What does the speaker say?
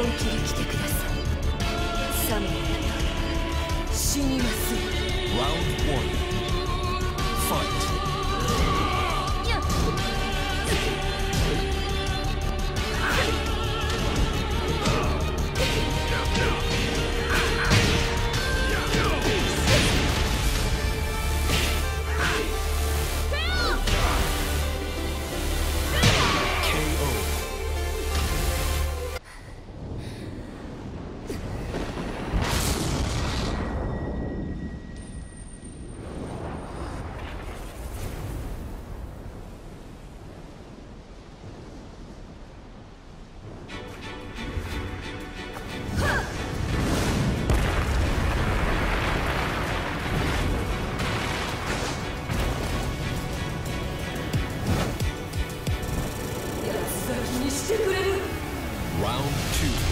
本気で来てください。サム死にます。ワンファイトしてくれる。2